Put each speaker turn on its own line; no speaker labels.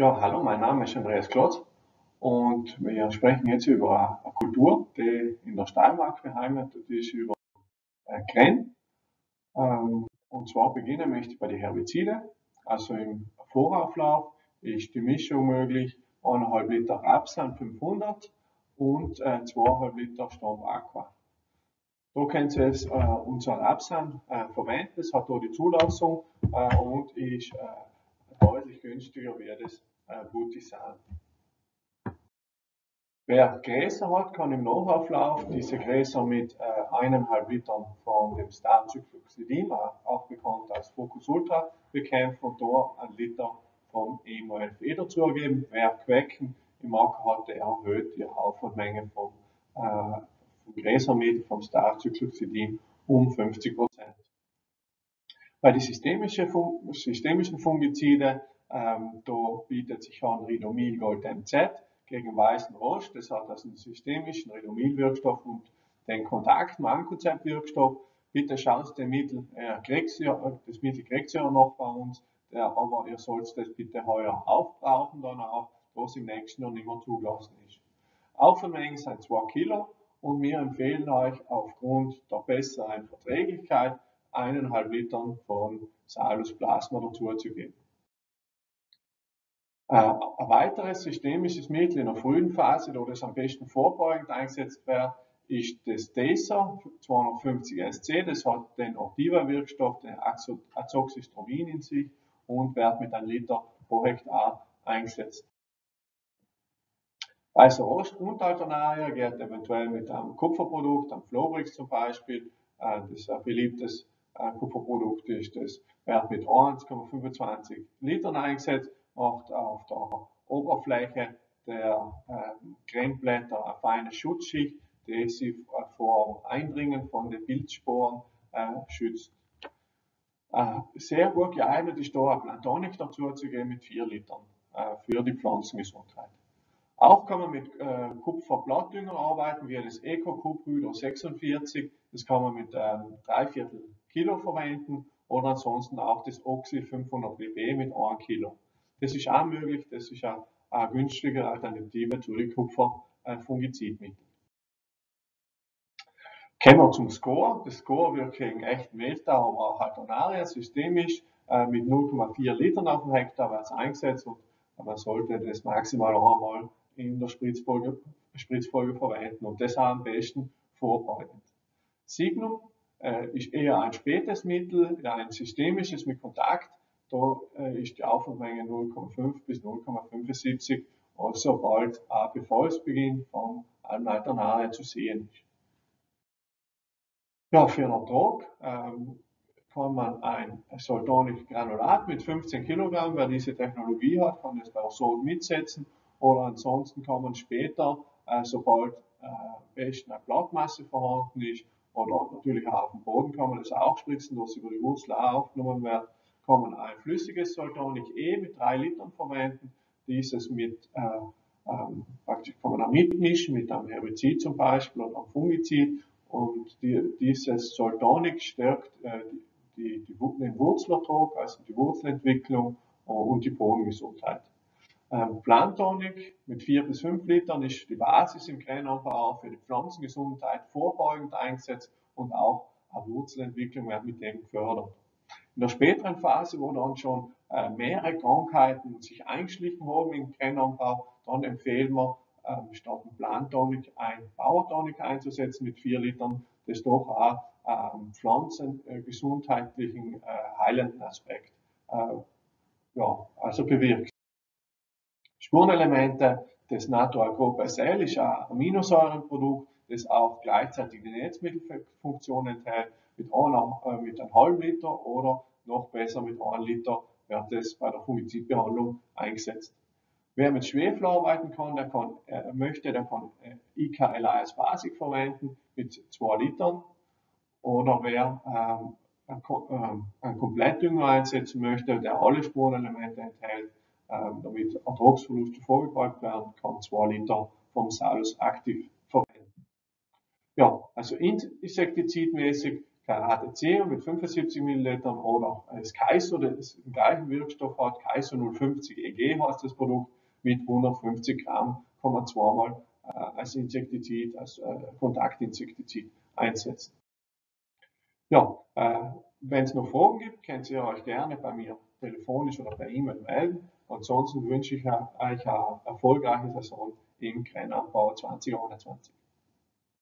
Ja, hallo, mein Name ist Andreas Klotz und wir sprechen jetzt über eine Kultur, die in der Steiermark beheimatet ist, über äh, Kren. Ähm, und zwar beginnen möchte ich bei den Herbiziden. Also im Vorauflauf ist die Mischung möglich 1,5 Liter Rapsan 500 und äh, 2,5 Liter Stomp Aqua. Da können Sie jetzt äh, unseren Rapsan äh, verwenden, das hat hier die Zulassung äh, und ist äh, deutlich günstiger wie das äh, Butisan. Wer Gräser hat, kann im Nachauflauf diese Gräser mit äh, eineinhalb Litern von dem Starcycloxidin, auch bekannt als Focus Ultra, bekämpfen und da ein Liter vom EMO11E dazugeben. Wer Quecken im Acker hat, der erhöht die Aufwandmenge vom, äh, vom Gräsermittel, vom Starcycloxidin um 50 Prozent. Bei den systemischen, systemischen Fungizide ähm, da bietet sich an Ridomil Gold MZ gegen weißen Rost. Das hat also einen systemischen Ridomil-Wirkstoff und den Kontakt Mankozep-Wirkstoff. Bitte schaut das Mittel, äh, kriegt ihr, das Mittel kriegt ihr noch bei uns, der, aber ihr sollt das bitte heuer aufbrauchen, dann auch, was im nächsten Jahr nicht mehr zugelassen ist. Aufwärmmengen sind 2 Kilo und wir empfehlen euch aufgrund der besseren Verträglichkeit eineinhalb Litern von Salus Plasma geben. Äh, ein weiteres systemisches Mittel in der frühen Phase, wo das am besten vorbeugend eingesetzt wird, ist das DESA 250 SC. Das hat den Ortiva-Wirkstoff, den Azoxystrobin in sich und wird mit einem Liter pro Hektar eingesetzt. Bei so Grundalternaria geht eventuell mit einem Kupferprodukt, einem Flobrix zum Beispiel, äh, das ist ein beliebtes äh, Kupferprodukt ist, das wird mit 1,25 Litern eingesetzt macht auf der Oberfläche der äh, Grenzblätter eine feine Schutzschicht, die sie vor Eindringen von den Bildsporen äh, schützt. Äh, sehr gut geeignet ist da eine Plantonik dazu zu geben mit 4 Litern äh, für die Pflanzengesundheit. Auch kann man mit äh, Kupferblattdünger arbeiten, wie das Eco Hydro 46. Das kann man mit ähm, 3 Viertel Kilo verwenden oder ansonsten auch das Oxy 500 WB mit 1 Kilo. Das ist auch möglich, das ist auch eine günstige Alternative zu den Kupferfungizidmitteln. Kommen wir zum Score. Das Score wird gegen echten Mehltau, aber auch Alternaria systemisch äh, mit 0,4 Litern auf dem Hektar wird eingesetzt und man sollte das maximal einmal in der Spritzfolge, Spritzfolge verwenden und das auch am besten vorbeugend. Signum äh, ist eher ein spätes Mittel, ein systemisches mit Kontakt da äh, ist die Aufwandmenge 0,5 bis 0,75, also bald äh, Befallsbeginn von Almleiternahe zu sehen ist. Ja, für einen Ertrag ähm, kann man ein Soltonic-Granulat mit 15 Kilogramm, wer diese Technologie hat, kann das bei der Sod mitsetzen oder ansonsten kann man später, äh, sobald äh, besten eine Blattmasse vorhanden ist oder natürlich auch auf dem Boden kann man das auch spritzen, dass über die Wurzel auch aufgenommen wird, kann man ein flüssiges Soltonic E mit 3 Litern verwenden. Dieses mit, äh, ähm, praktisch kann man auch mitmischen mit einem Herbizid zum Beispiel oder einem Fungizid. Und die, dieses Soltonic stärkt äh, die, die, den Wurzelertrag, also die Wurzelentwicklung äh, und die Bodengesundheit. Ähm, Plantonic mit 4 bis 5 Litern ist die Basis im Krähenanbau für die Pflanzengesundheit vorbeugend eingesetzt und auch eine Wurzelentwicklung wird mit dem gefördert. In der späteren Phase, wo dann schon äh, mehrere Krankheiten sich eingeschlichen haben im Kennanbau, dann empfehlen wir, ähm, statt ein Plantonik ein Bauertonik einzusetzen mit 4 Litern, das doch auch ähm, pflanzengesundheitlichen äh, heilenden Aspekt äh, ja, also bewirkt. Spurenelemente des Natural-Copacel ist ein Aminosäurenprodukt, das auch gleichzeitig die Netzmittelfunktion enthält, mit, einer, äh, mit einem halben Liter oder noch besser mit 1 Liter wird es bei der Fungizidbehandlung eingesetzt. Wer mit Schwefel arbeiten kann, der kann, äh, möchte, der kann äh, IKLAS Basic verwenden mit 2 Litern. Oder wer ähm, einen, äh, einen Komplettdünger einsetzen möchte, der alle Spurenelemente enthält, ähm, damit Ertragsverluste vorgebeugt werden, kann 2 Liter vom Salus aktiv verwenden. Ja, also insektizidmäßig Karate C mit 75 Millilitern oder das Kaiser, das den gleichen Wirkstoff hat, Kaiser 050 EG heißt das Produkt, mit 150 Gramm kann man zweimal äh, als Insektizid, als äh, Kontaktinsektizid einsetzen. Ja, äh, wenn es noch Fragen gibt, könnt ihr euch gerne bei mir telefonisch oder per E-Mail melden. Ansonsten wünsche ich euch eine erfolgreiche Saison im Grennanbau 2021.